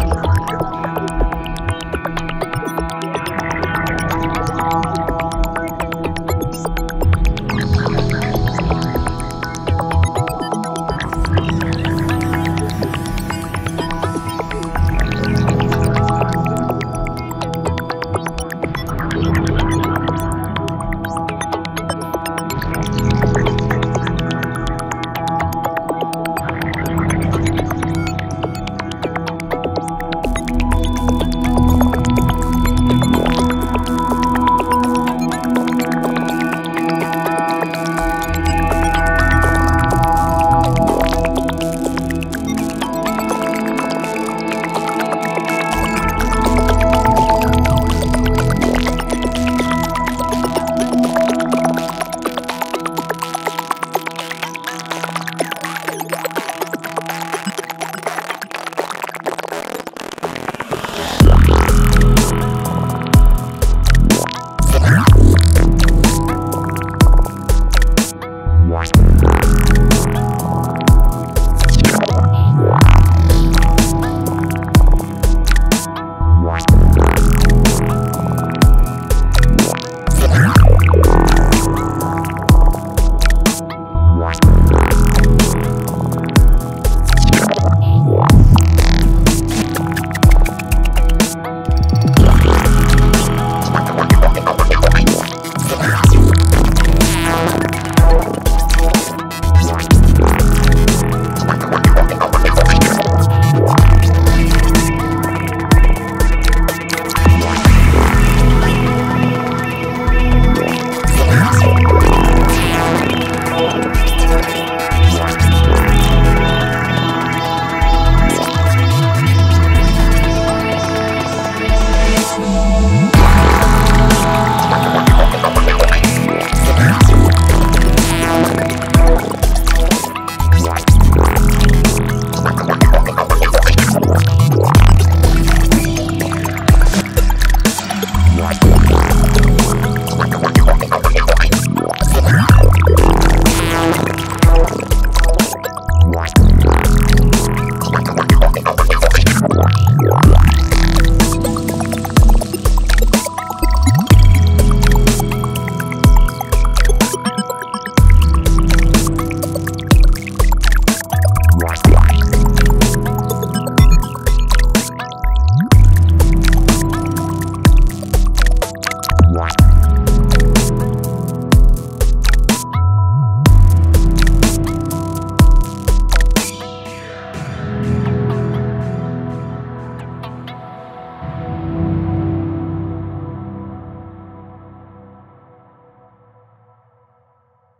Bye.